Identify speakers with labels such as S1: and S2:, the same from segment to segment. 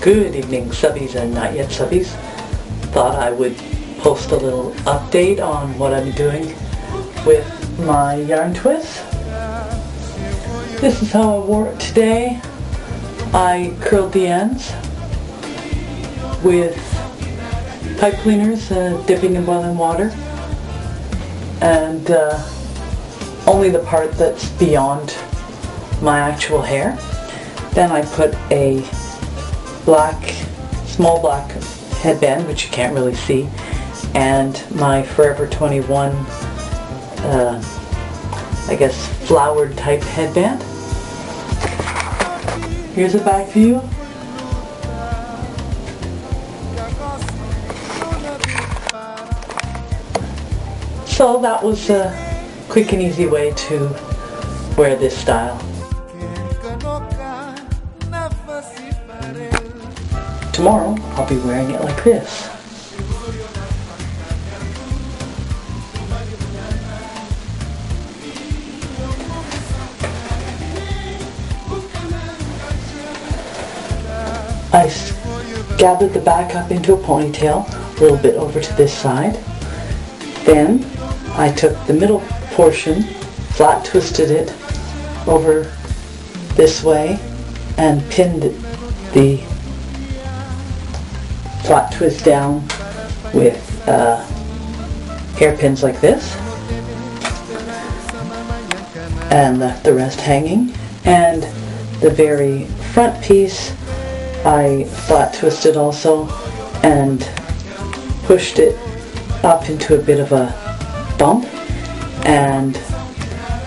S1: Good evening, subbies and not yet subbies. Thought I would post a little update on what I'm doing with my yarn twist. This is how I wore it today. I curled the ends with pipe cleaners, uh, dipping in boiling water, and uh, only the part that's beyond my actual hair. Then I put a black, small black headband, which you can't really see, and my Forever 21, uh, I guess, flowered type headband. Here's a back view. So that was a quick and easy way to wear this style. Tomorrow, I'll be wearing it like this. I gathered the back up into a ponytail, a little bit over to this side. Then I took the middle portion, flat twisted it over this way, and pinned the flat twist down with uh, hairpins like this and left the rest hanging and the very front piece I flat twisted also and pushed it up into a bit of a bump and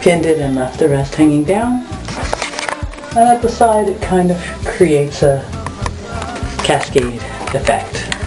S1: pinned it and left the rest hanging down and at the side it kind of creates a cascade effect.